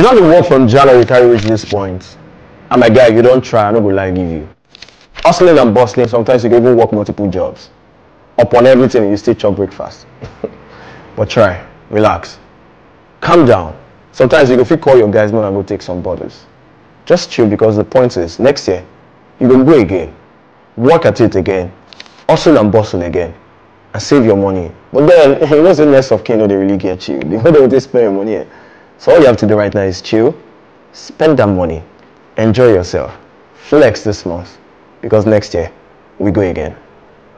You know the work from January carry reach this point. And my guy, you don't try, I no go lie give you. Hustling and bustling, sometimes you can even work multiple jobs. Upon everything, you still chop breakfast. but try, relax, calm down. Sometimes you go fit call your guys more and go take some bottles. Just chill because the point is, next year, you go go again, work at it again, hustle and bustle again, and save your money. But then, you know, the next of kin, they really get you. They know they spend your money. So all you have to do right now is chill, spend that money, enjoy yourself, flex this month, because next year, we go again.